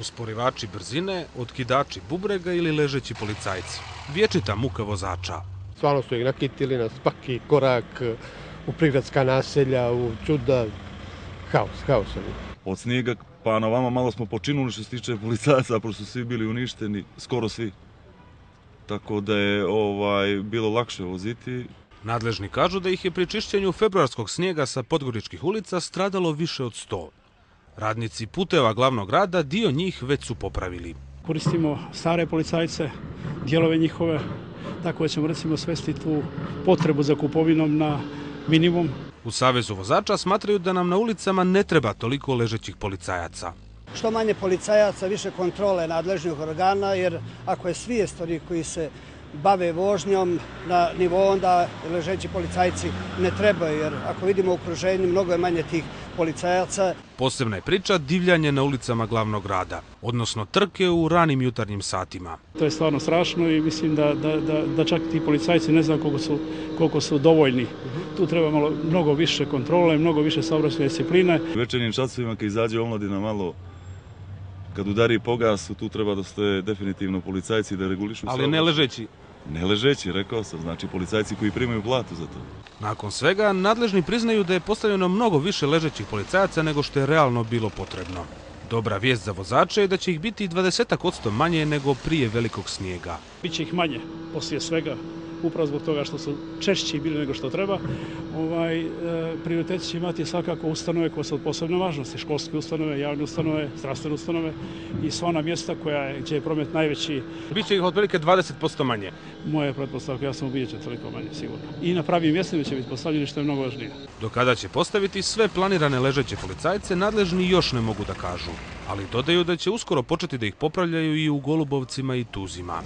Usporivači brzine, otkidači bubrega ili ležeći policajci. Vječita muka vozača. Stvarno su ih nakitili na svaki korak u prigradska naselja, u čuda. Haos, haos. Od snijega pa na vama malo smo počinuli što se tiče policajaca, pošto su svi bili uništeni, skoro svi. Tako da je ovaj bilo lakše voziti. Nadležni kažu da ih je pri čišćenju februarskog snijega sa podgoričkih ulica stradalo više od sto. Radnici puteva glavnog grada dio njih već su popravili. Koristimo stare policajce, dijelove njihove, tako da ćemo recimo svesti tu potrebu za kupovinom na minimum. U Savezu vozača smatraju da nam na ulicama ne treba toliko ležećih policajaca. Što manje policajaca, više kontrole nadležnih organa, jer ako je svijest oni koji se bave vožnjom na nivou, onda ležeći policajci ne trebaju, jer ako vidimo u okruženju, mnogo je manje tih policajaca. Posebna je priča divljanje na ulicama glavnog grada, odnosno trke u ranim jutarnjim satima. To je stvarno strašno i mislim da, da, da, da čak ti policajci ne znam koliko su, koliko su dovoljni. Tu treba malo, mnogo više kontrole, mnogo više saobraćene discipline. U večernjim časovima kad izađe omladina malo kad udari pogasu, tu treba da stoje definitivno policajci da regulišu Ali ne ležeći. Ne ležeći, rekao sam, znači policajci koji primaju platu za to. Nakon svega, nadležni priznaju da je postavljeno mnogo više ležećih policajaca nego što je realno bilo potrebno. Dobra vijest za vozače je da će ih biti 20% manje nego prije velikog snijega. Biće ih manje, poslije svega, upravo zbog toga što su češći bili nego što treba. Ovaj, e, prioritet će imati svakako ustanove koje su od posebne važnosti, školske ustanove, javne ustanove, zdravstvene ustanove i sva ona mjesta koja je, gdje je promet najveći. Biće ih otprilike 20% manje. Moje pretpostavke, ja sam ubijećen toliko manje, sigurno. I na pravim mjestima će biti postavljeni što je mnogo važnije. Do kada će postaviti sve planirane ležeće policajce, nadležni još ne mogu da kažu. Ali dodaju da će uskoro početi da ih popravljaju i u Golubovcima i Tuzima.